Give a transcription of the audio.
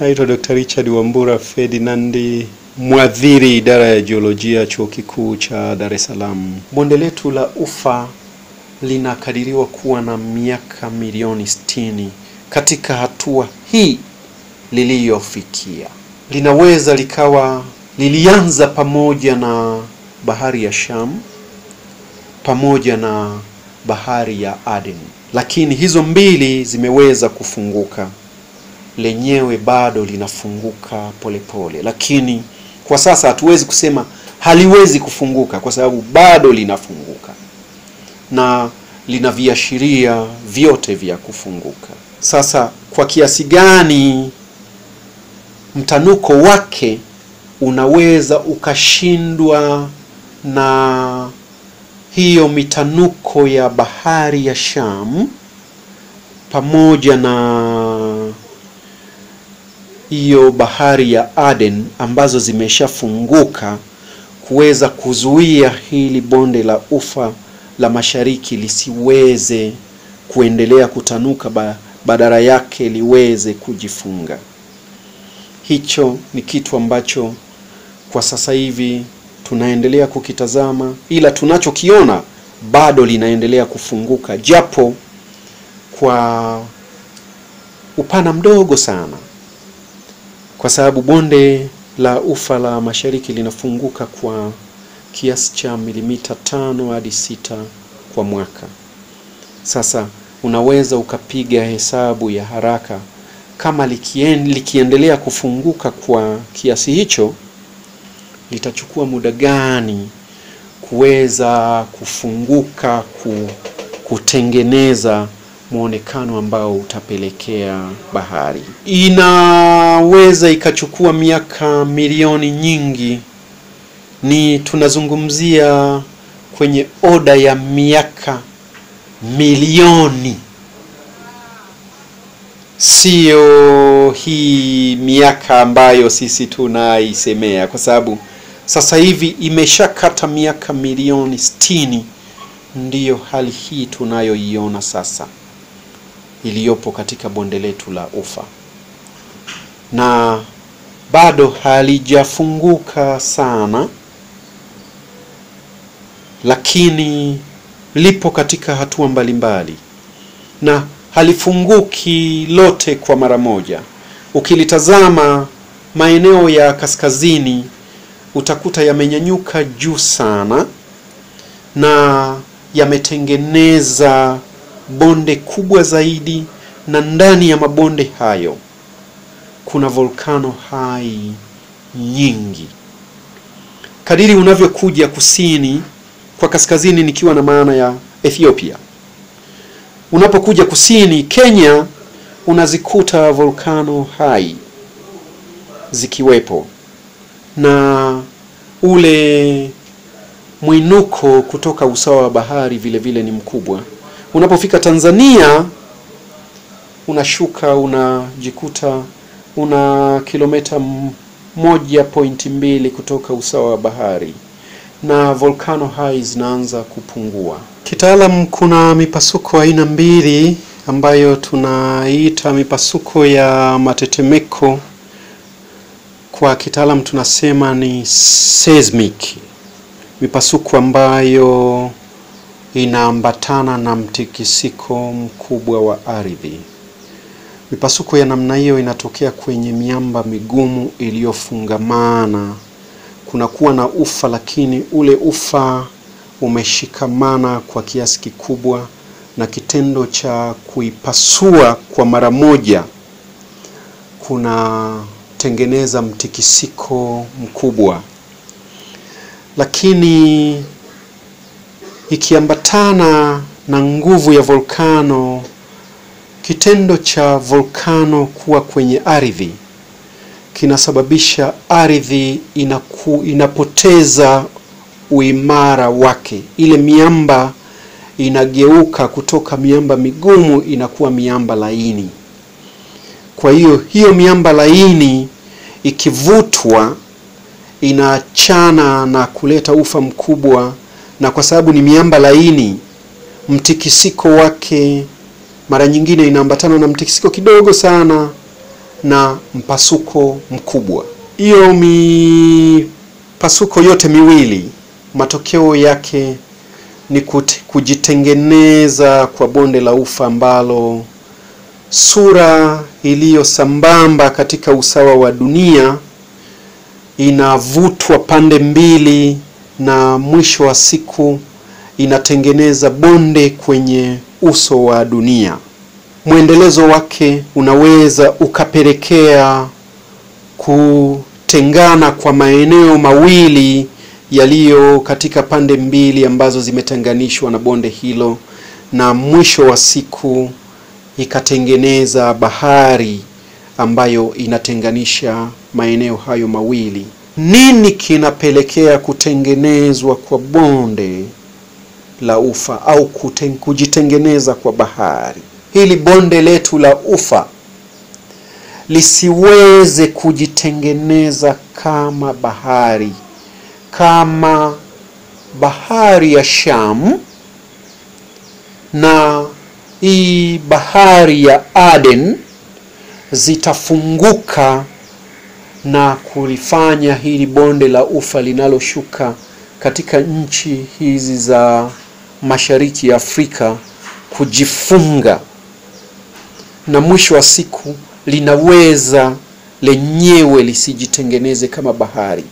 Naitwa Dr. Richard Wambura Ferdinandi, mwadhiri idara ya jiolojia chuo kikuu cha Dar es Salaam. Bonde letu la Ufa linakadiriwa kuwa na miaka milioni sitini katika hatua hii liliyofikia. Linaweza likawa lilianza pamoja na bahari ya Sham pamoja na bahari ya Aden, lakini hizo mbili zimeweza kufunguka lenyewe bado linafunguka polepole pole. Lakini kwa sasa hatuwezi kusema haliwezi kufunguka kwa sababu bado linafunguka na lina viashiria vyote vya kufunguka. Sasa kwa kiasi gani mtanuko wake unaweza ukashindwa na hiyo mitanuko ya bahari ya Sham pamoja na hiyo bahari ya Aden ambazo zimeshafunguka kuweza kuzuia hili bonde la ufa la mashariki lisiweze kuendelea kutanuka ba, badala yake liweze kujifunga. Hicho ni kitu ambacho kwa sasa hivi tunaendelea kukitazama, ila tunachokiona bado linaendelea kufunguka japo kwa upana mdogo sana kwa sababu bonde la ufa la mashariki linafunguka kwa kiasi cha milimita tano hadi sita kwa mwaka. Sasa unaweza ukapiga hesabu ya haraka kama likien, likiendelea kufunguka kwa kiasi hicho litachukua muda gani kuweza kufunguka ku, kutengeneza mwonekano ambao utapelekea bahari. Inaweza ikachukua miaka milioni nyingi, ni tunazungumzia kwenye oda ya miaka milioni, siyo hii miaka ambayo sisi tunaisemea, kwa sababu sasa hivi imeshakata miaka milioni sitini. Ndiyo hali hii tunayoiona sasa iliyopo katika bonde letu la ufa na bado halijafunguka sana, lakini lipo katika hatua mbalimbali na halifunguki lote kwa mara moja. Ukilitazama maeneo ya kaskazini utakuta yamenyanyuka juu sana na yametengeneza bonde kubwa zaidi, na ndani ya mabonde hayo kuna volkano hai nyingi. Kadiri unavyokuja kusini kwa kaskazini, nikiwa na maana ya Ethiopia, unapokuja kusini Kenya, unazikuta volkano hai zikiwepo na ule mwinuko kutoka usawa wa bahari vile vile ni mkubwa. Unapofika Tanzania unashuka unajikuta una kilomita moja pointi mbili kutoka usawa wa bahari na volcano hai zinaanza kupungua. Kitaalam kuna mipasuko aina mbili ambayo tunaita mipasuko ya matetemeko, kwa kitaalam tunasema ni seismic, mipasuko ambayo inaambatana na mtikisiko mkubwa wa ardhi. Mipasuko ya namna hiyo inatokea kwenye miamba migumu iliyofungamana. Kunakuwa na ufa, lakini ule ufa umeshikamana kwa kiasi kikubwa, na kitendo cha kuipasua kwa mara moja kunatengeneza mtikisiko mkubwa, lakini ikiambatana na nguvu ya volkano, kitendo cha volkano kuwa kwenye ardhi kinasababisha ardhi inaku, inapoteza uimara wake. Ile miamba inageuka kutoka miamba migumu inakuwa miamba laini. Kwa hiyo hiyo miamba laini ikivutwa inaachana na kuleta ufa mkubwa na kwa sababu ni miamba laini, mtikisiko wake mara nyingine inaambatana na mtikisiko kidogo sana, na mpasuko mkubwa. Hiyo mipasuko yote miwili matokeo yake ni kujitengeneza kwa bonde la ufa ambalo sura iliyo sambamba katika usawa wa dunia inavutwa pande mbili na mwisho wa siku inatengeneza bonde kwenye uso wa dunia. Mwendelezo wake unaweza ukapelekea kutengana kwa maeneo mawili yaliyo katika pande mbili ambazo zimetenganishwa na bonde hilo, na mwisho wa siku ikatengeneza bahari ambayo inatenganisha maeneo hayo mawili. Nini kinapelekea kutengenezwa kwa bonde la ufa au kuten, kujitengeneza kwa bahari? Hili bonde letu la ufa lisiweze kujitengeneza kama bahari, kama bahari ya Shamu na hii bahari ya Aden zitafunguka na kulifanya hili bonde la ufa linaloshuka katika nchi hizi za mashariki ya Afrika kujifunga, na mwisho wa siku linaweza lenyewe lisijitengeneze kama bahari.